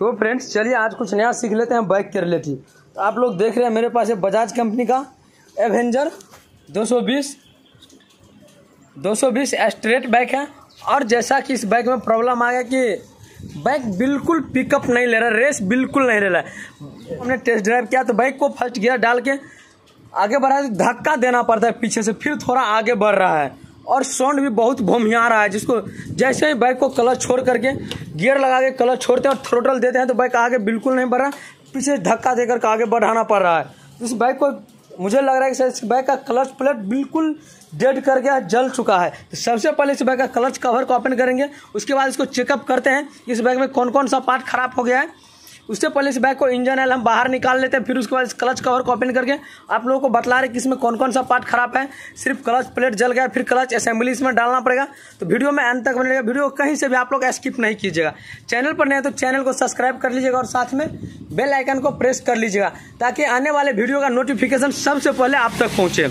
तो फ्रेंड्स चलिए आज कुछ नया सीख लेते हैं बाइक के रिलेटिव तो आप लोग देख रहे हैं मेरे पास है बजाज कंपनी का एवेंजर 220 220 स्ट्रेट बाइक है। और जैसा कि इस बाइक में प्रॉब्लम आ गया कि बाइक बिल्कुल पिकअप नहीं ले रहा रेस बिल्कुल नहीं ले रहा है। हमने टेस्ट ड्राइव किया तो बाइक को फ़र्स्ट गियर डाल के आगे बढ़ा, धक्का देना पड़ता है पीछे से, फिर थोड़ा आगे बढ़ रहा है। और साउंड भी बहुत भूमिया रहा है, जिसको जैसे ही बाइक को क्लच छोड़ करके गियर लगा के क्लच छोड़ते हैं और थ्रोटल देते हैं तो बाइक आगे बिल्कुल नहीं बढ़ रहा, पीछे धक्का देकर के आगे बढ़ाना पड़ रहा है। इस बाइक को मुझे लग रहा है कि इस बाइक का क्लच प्लेट बिल्कुल डेड कर गया जल चुका है। तो सबसे पहले इस बाइक का क्लच कवर को ओपन करेंगे, उसके बाद इसको चेकअप करते हैं इस बाइक में कौन कौन सा पार्ट खराब हो गया है। उससे पहले इस बैग को इंजन ऑयल हम बाहर निकाल लेते हैं, फिर उसके बाद इस क्लच कवर को ओपन करके आप लोगों को बतला रहे कि इसमें कौन कौन सा पार्ट खराब है। सिर्फ़ क्लच प्लेट जल गया, फिर क्लच असेंबली इसमें डालना पड़ेगा। तो वीडियो में अंत तक बनेगा वीडियो कहीं से भी आप लोग स्किप नहीं कीजिएगा। चैनल पर नहीं तो चैनल को सब्सक्राइब कर लीजिएगा और साथ में बेल आइकन को प्रेस कर लीजिएगा, ताकि आने वाले वीडियो का नोटिफिकेशन सबसे पहले आप तक पहुँचे।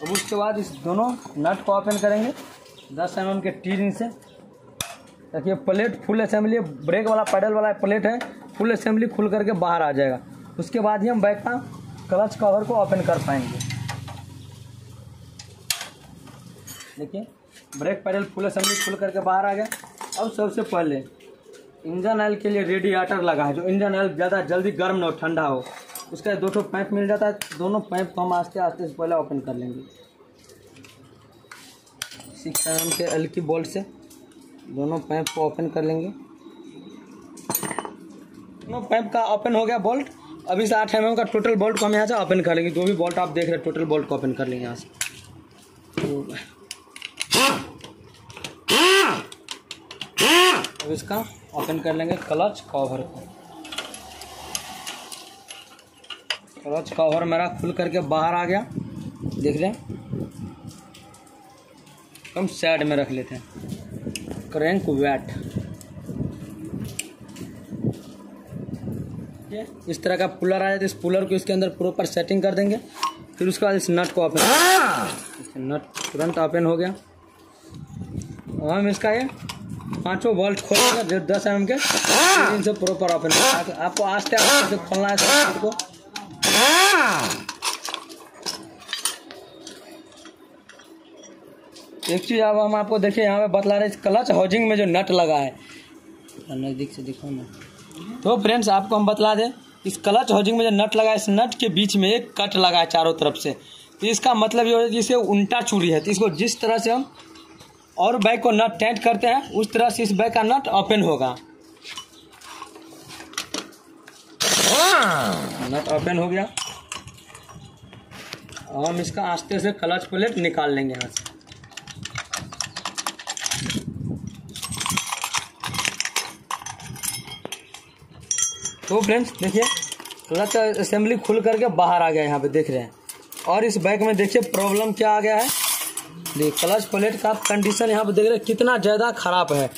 अब उसके बाद इस दोनों नट को ओपन करेंगे, दस एम के टी से। देखिए प्लेट फुल असेंबली ब्रेक वाला, पैडल वाला प्लेट है फुल असेंबली खुल करके बाहर आ जाएगा। उसके बाद ही हम बाइक का क्लच कवर को ओपन कर पाएँगे। देखिए ब्रेक पैडल फुल असेंबली खुल करके बाहर आ गया। अब सबसे पहले इंजन ऑयल के लिए रेडिएटर लगा है जो इंजन ऑयल ज़्यादा जल्दी गर्म ना हो, ठंडा हो, उसका दो ठो पाइप मिल जाता है। दोनों पाइप को हम आस्ते आस्ते से पहले ओपन कर लेंगे। सिक्स एम के एल की बोल्ट से। दोनों पाइप को ओपन कर लेंगे। दोनों पाइप का ओपन हो गया बोल्ट अभी से आठ एम का टोटल बोल्ट को हम यहाँ से ओपन कर लेंगे। जो भी बोल्ट आप देख रहे हैं टोटल बोल्ट को ओपन कर लेंगे यहाँ से। अब इसका ओपन कर लेंगे क्लच कवर को। क्लच कवर मेरा खुल करके बाहर आ गया। देख लें हम साइड में रख लेते हैं। क्रैंक वैट इस तरह का पुलर आ जाता है इस पुलर को इसके अंदर प्रॉपर सेटिंग कर देंगे। फिर उसके बाद इस नट को ओपन नट तुरंत ओपन हो गया। और हम इसका ये पाँचों बोल्ट खोलेंगे जो दस एम के। इनसे प्रॉपर ओपन आपको आस्ते आस्ते खोलना है को। एक चीज़ अब हम आपको देखिए, यहाँ पे बतला रहे क्लच हाउजिंग में जो नट लगा है। नज़दीक से दिखाओ ना। तो फ्रेंड्स, आपको हम बतला दें, इस क्लच हाउजिंग में जो नट लगा है, इस नट के बीच में एक कट लगा है चारों तरफ़ से। तो इसका मतलब ये हो इसे उल्टा चूड़ी है। तो इसको जिस तरह से हम और बैग को नट टाइट करते हैं, उस तरह से इस बैग का नट ओपन होगा। नट ओपन हो गया। हम इसका आस्ते से क्लच प्लेट निकाल लेंगे यहाँ से। तो फ्रेंड्स देखिए क्लच असेंबली खुल करके बाहर आ गया यहाँ पे देख रहे हैं। और इस बाइक में देखिए प्रॉब्लम क्या आ गया है? देखिए क्लच प्लेट का कंडीशन यहाँ पे देख रहे हैं, कितना ज़्यादा खराब है।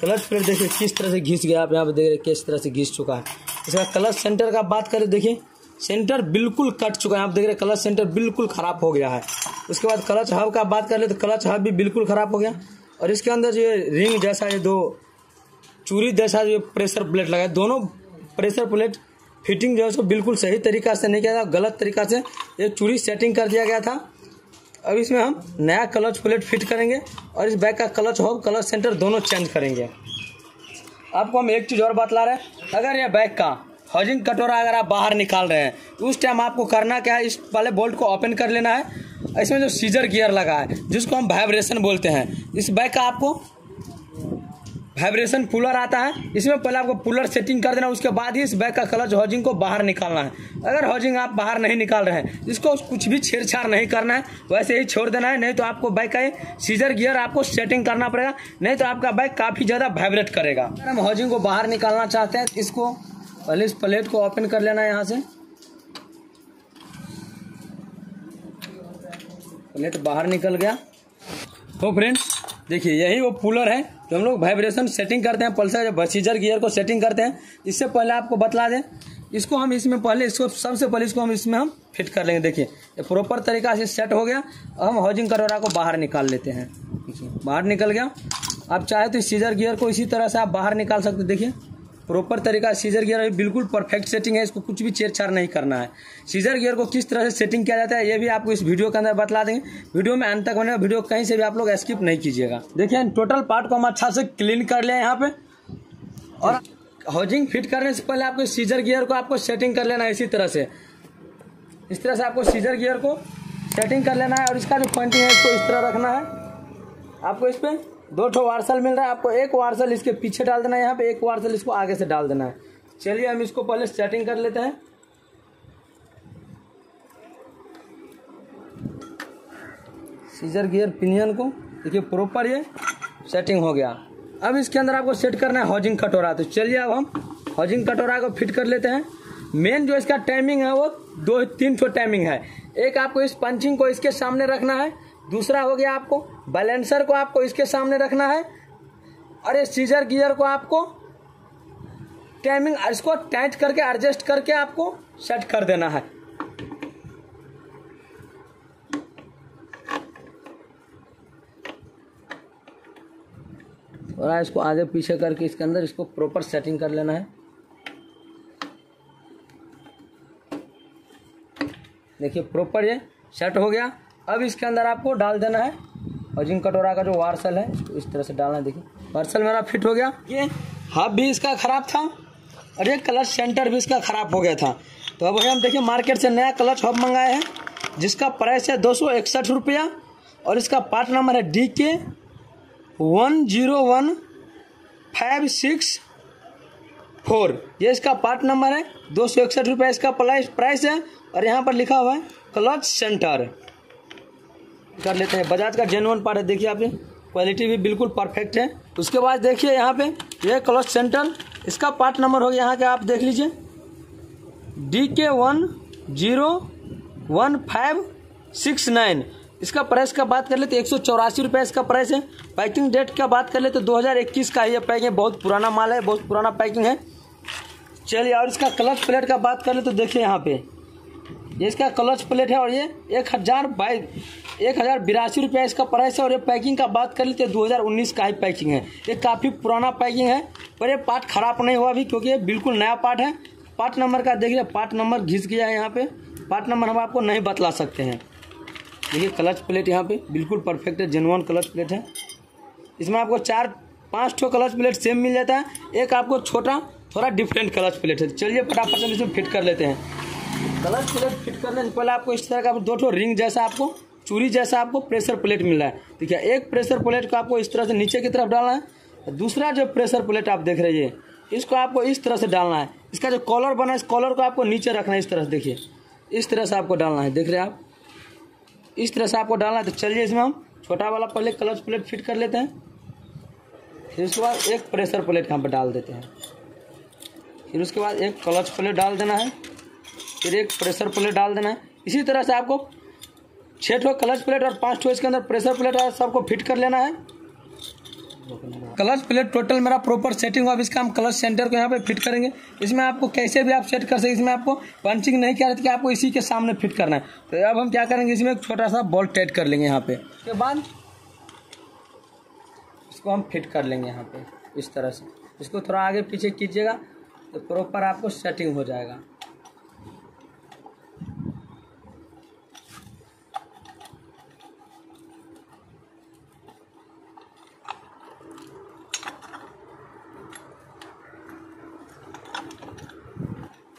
क्लच प्लेट देखिए, किस तरह से घिस गया आप यहाँ पे देख रहे हैं, किस तरह से घिस चुका है। इसका क्लच सेंटर का बात करें, देखिए सेंटर बिल्कुल कट चुका है आप देख रहे हैं क्लच सेंटर बिल्कुल ख़राब हो गया है। उसके बाद क्लच हब का बात कर ले तो क्लच हब भी बिल्कुल ख़राब हो गया। और इसके अंदर जो रिंग जैसा, ये दो चूरी जैसा जो प्रेशर प्लेट लगा है, दोनों प्रेशर प्लेट फिटिंग जो है उसको बिल्कुल सही तरीका से नहीं किया था, गलत तरीका से एक चूड़ी सेटिंग कर दिया गया था। अब इसमें हम नया क्लच प्लेट फिट करेंगे और इस बैग का क्लच हो क्लच सेंटर दोनों चेंज करेंगे। आपको हम एक चीज़ और बतला रहे हैं। अगर यह बैग का हाउजिंग कटोरा अगर आप बाहर निकाल रहे हैं, उस टाइम आपको करना क्या है? इस वाले बोल्ट को ओपन कर लेना है। इसमें जो सीजर गियर लगा है, जिसको हम वाइब्रेशन बोलते हैं, इस बैग का आपको वाइब्रेशन पुलर आता है, इसमें पहले आपको पुलर सेटिंग कर देना, उसके बाद ही इस बैग का क्लच हॉजिंग को बाहर निकालना है। अगर हॉजिंग आप बाहर नहीं निकाल रहे हैं इसको कुछ भी छेड़छाड़ नहीं करना है, वैसे ही छोड़ देना है, नहीं तो आपको बाइक का सीजर गियर आपको सेटिंग करना पड़ेगा, नहीं तो आपका बाइक काफ़ी ज़्यादा वाइब्रेट करेगा। अगर हम हॉजिंग को बाहर निकालना चाहते हैं, इसको पहले इस प्लेट को ओपन कर लेना है यहाँ से। प्लेट बाहर निकल गया। तो फ्रेंड्स देखिए, यही वो पुलर है तो हम लोग वाइब्रेशन सेटिंग करते हैं पल्सर प्रोसीजर गियर को सेटिंग करते हैं। इससे पहले आपको बतला दें, इसको हम इसमें पहले, इसको सबसे पहले इसको हम इसमें हम फिट कर लेंगे। देखिए, ये प्रॉपर तरीका से सेट हो गया। अब हम हाउजिंग करोरा को बाहर निकाल लेते हैं। बाहर निकल गया। आप चाहे तो इस सीजर गियर को इसी तरह से आप बाहर निकाल सकते देखिए प्रॉपर तरीका सीजर गियर बिल्कुल परफेक्ट सेटिंग है, इसको कुछ भी छेड़छाड़ नहीं करना है। सीजर गियर को किस तरह से सेटिंग किया जाता है, ये भी आपको इस वीडियो के अंदर बतला देंगे। वीडियो में अंत तक बनेगा वीडियो कहीं से भी आप लोग स्किप नहीं कीजिएगा। देखिए टोटल पार्ट को हम अच्छा से क्लीन कर लिया यहाँ पे। और हाउजिंग फिट करने से पहले आपको सीजर गियर को आपको सेटिंग कर लेना है इसी तरह से। इस तरह से आपको सीजर गियर को सेटिंग कर लेना है और इसका जो पॉइंटिंग है, इसको इस तरह रखना है। आपको इस पर दो ठो वार्सल मिल रहा है, आपको एक वार्सल इसके पीछे डाल देना है, यहाँ पे एक वार्सल इसको आगे से डाल देना है। चलिए हम इसको पहले सेटिंग कर लेते हैं। सीजर गियर पिनियन को, देखिए प्रॉपर ये सेटिंग हो गया। अब इसके अंदर आपको सेट करना है हॉजिंग कटोरा। तो चलिए अब हम हॉजिंग कटोरा को फिट कर लेते हैं। मेन जो इसका टाइमिंग है, वो दो, तीन ठो टाइमिंग है। एक आपको इस पंचिंग को इसके सामने रखना है। दूसरा हो गया आपको बैलेंसर को आपको इसके सामने रखना है। और ये सीजर गियर को आपको टाइमिंग इसको टाइट करके एडजस्ट करके आपको सेट कर देना है। थोड़ा इसको आगे पीछे करके इसके अंदर इसको प्रॉपर सेटिंग कर लेना है। देखिए प्रॉपर ये सेट हो गया। अब इसके अंदर आपको डाल देना है। और जिन कटोरा का जो वार्सल है इसको इस तरह से डालना है देखिए। वार्सल मेरा फिट हो गया। ये हब भी इसका ख़राब था और ये क्लच सेंटर भी इसका ख़राब हो गया था। तो अब हम देखिए मार्केट से नया क्लच हब मंगाए हैं जिसका प्राइस है दो सौ इकसठ रुपया और इसका पार्ट नंबर है D K one zero one five six four. ये इसका पार्ट नंबर है दो सौ इकसठ रुपये इसका प्राइस प्राइस है और यहाँ पर लिखा हुआ है क्लच सेंटर। कर लेते हैं। बजाज का जेनवन पार्ट है, देखिए आप क्वालिटी भी बिल्कुल परफेक्ट है। उसके बाद देखिए यहाँ पे, ये क्लच सेंटर इसका पार्ट नंबर हो गया यहाँ के, आप देख लीजिए। D K one zero one five six nine इसका प्राइस का बात कर ले तो एक सौ चौरासी रुपये इसका प्राइस है। पैकिंग डेट का बात कर ले तो 2021 का ये पैकिंग बहुत पुराना माल है, बहुत पुराना पैकिंग है। चलिए, और इसका क्लच प्लेट का बात कर ले तो देखिए यहाँ पे। ये इसका क्लच प्लेट है और ये एक हज़ार बाई एक हज़ार बिरासी रुपया इसका प्राइस है और ये पैकिंग का बात कर लेते दो हज़ार उन्नीस का ही पैकिंग है। ये काफ़ी पुराना पैकिंग है, पर ये पार्ट खराब नहीं हुआ अभी, क्योंकि ये बिल्कुल नया पार्ट है। पार्ट नंबर का देखिए पार्ट नंबर घिस गया है यहाँ पे। पार्ट नंबर हम आपको नहीं बतला सकते हैं। देखिए क्लच प्लेट यहाँ पे बिल्कुल परफेक्ट है जेनवन क्लच प्लेट है। इसमें आपको चार, पाँच ठो क्लच प्लेट सेम मिल जाता है। एक आपको छोटा, थोड़ा डिफरेंट क्लच प्लेट है। चलिए फटाफट से इसमें फिट कर लेते हैं। क्लच प्लेट फिट करने से पहले आपको इस तरह का दो ठो रिंग जैसा आपको, चूरी जैसा आपको प्रेशर प्लेट मिल रहा है। देखिए एक प्रेशर प्लेट को आपको इस तरह से नीचे की तरफ़ डालना है, दूसरा जो प्रेशर प्लेट आप देख रहे हैं, इसको आपको इस तरह से डालना है। इसका जो कॉलर बना है, इस कॉलर को आपको नीचे रखना है, इस तरह से देखिए, इस तरह से आपको डालना है, देख रहे हैं आप। इस तरह से आपको डालना है तो चलिए इसमें हम छोटा वाला पहले क्लच प्लेट फिट कर लेते हैं। फिर उसके बाद एक प्रेशर प्लेट यहाँ पर डाल देते हैं। फिर उसके बाद एक क्लच प्लेट डाल देना है। फिर एक प्रेशर प्लेट डाल देना है। इसी तरह से आपको छः ठो क्लच प्लेट और पाँच ठो इसके अंदर प्रेशर प्लेट और सबको फिट कर लेना है। क्लच प्लेट टोटल मेरा प्रॉपर सेटिंग हुआ इसका हम क्लच सेंटर को यहाँ पे फिट करेंगे। इसमें आपको कैसे भी आप सेट कर सकते इसमें आपको पंचिंग नहीं किया कि आपको इसी के सामने फिट करना है। तो अब हम क्या करेंगे, इसमें एक छोटा सा बॉल टाइट कर लेंगे यहाँ पे। उसके बाद इसको हम फिट कर लेंगे यहाँ पे, इस तरह से। इसको थोड़ा आगे पीछे कीजिएगा तो प्रॉपर आपको सेटिंग हो जाएगा।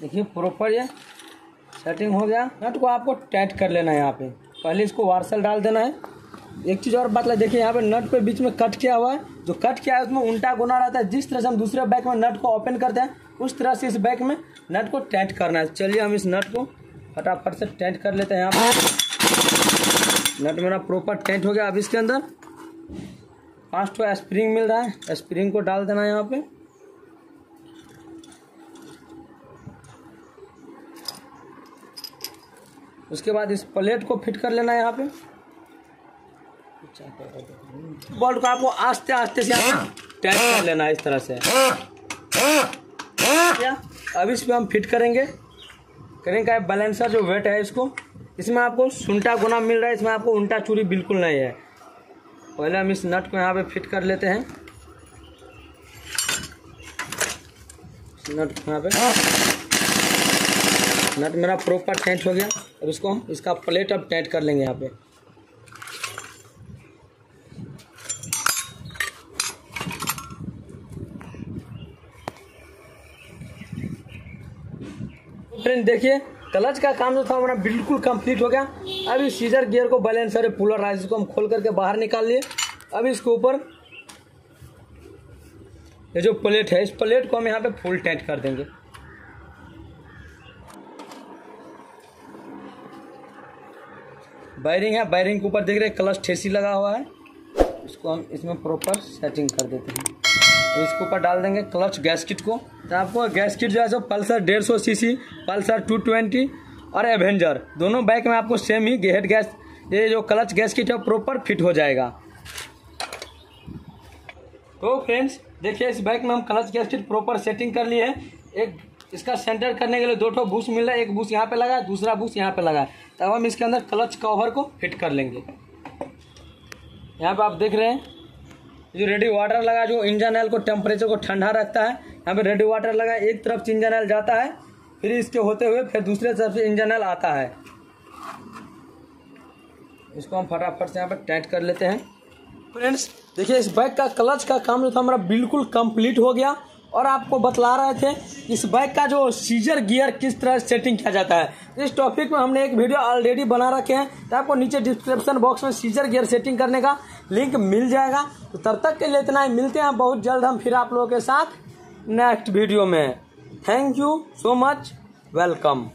देखिए प्रॉपर ये सेटिंग हो गया। नट को आपको टाइट कर लेना है यहाँ पे। पहले इसको वार्सल डाल देना है। एक चीज़ और बात देखिए, यहाँ पे नट पे बीच में कट किया हुआ है। जो कट किया है, उसमें उल्टा गुना रहता है। जिस तरह से हम दूसरे बैग में नट को ओपन करते हैं, उस तरह से इस बैग में नट को टाइट करना है। चलिए, हम इस नट को फटाफट से टाइट कर लेते हैं यहाँ पर नट मेरा प्रॉपर टाइट हो गया। अब इसके अंदर पाँच ठो स्प्रिंग मिल रहा है। स्प्रिंग को डाल देना है यहाँ पे। उसके बाद इस प्लेट को फिट कर लेना है यहाँ पे। बॉल्ट को आपको आस्ते आस्ते से हाँ। टैच कर हाँ। लेना है इस तरह से। हाँ। अब इस पर हम फिट करेंगे। करेंगे क्या? बैलेंसर जो वेट है इसको। इसमें आपको सुनटा गुना मिल रहा है। इसमें आपको उल्टा चूरी बिल्कुल नहीं है। पहले हम इस नट को यहाँ पे फिट कर लेते हैं। नट यहाँ पे। नट मेरा प्रॉपर टेंट हो गया। अब इसको हम, इसका प्लेट अब टाइट कर लेंगे यहाँ पे। फ्रेंड देखिए क्लच का काम जो था हमारा बिल्कुल कंप्लीट हो गया। अब इस सीजर गियर को बैलेंसर पुलर राइस को हम खोल करके बाहर निकाल लिए। अब इसके ऊपर ये जो प्लेट है, इस प्लेट को हम यहाँ पे फुल टाइट कर देंगे। बैरिंग है, बैरिंग के ऊपर देख रहे हैं क्लच ठेसी लगा हुआ है। इसको हम इसमें प्रॉपर सेटिंग कर देते हैं। तो इसके ऊपर डाल देंगे क्लच गैस किट को। तो आपको गैस किट जो है सो पल्सर डेढ़ सौ सी पल्सर टू ट्वेंटी और एवेंजर दोनों बाइक में आपको सेम ही हेड गैस ये जो क्लच गैस किट है प्रॉपर फिट हो जाएगा। तो फ्रेंड्स देखिए इस बाइक में हम clutch gasket proper setting कर लिए है। एक इसका सेंटर करने के लिए दो ठो बूस मिल रहा है। एक बूस यहाँ पे लगा है, दूसरा बूस यहाँ पे लगा है। तब हम इसके अंदर क्लच कवर को फिट कर लेंगे। यहाँ पे आप देख रहे हैं जो रेडी वाटर लगा जो इंजन ऑयल को टेम्परेचर को ठंडा रखता है, यहाँ पे रेडी वाटर लगा एक तरफ़ से इंजन ऑयल जाता है, फिर इसके होते हुए फिर दूसरे तरफ़ से इंजन ऑयल आता है। इसको हम फटाफट से यहाँ पर टाइट कर लेते हैं। फ्रेंड्स देखिए इस बाइक का क्लच का काम जो था हमारा बिल्कुल कंप्लीट हो गया। और आपको बतला रहे थे इस बाइक का जो सीजर गियर किस तरह सेटिंग किया जाता है। इस टॉपिक में हमने एक वीडियो ऑलरेडी बना रखे हैं। तो आपको नीचे डिस्क्रिप्शन बॉक्स में सीजर गियर सेटिंग करने का लिंक मिल जाएगा। तो तब तक के लिए इतना ही। मिलते हैं बहुत जल्द हम फिर आप लोगों के साथ नेक्स्ट वीडियो में। Thank you so much welcome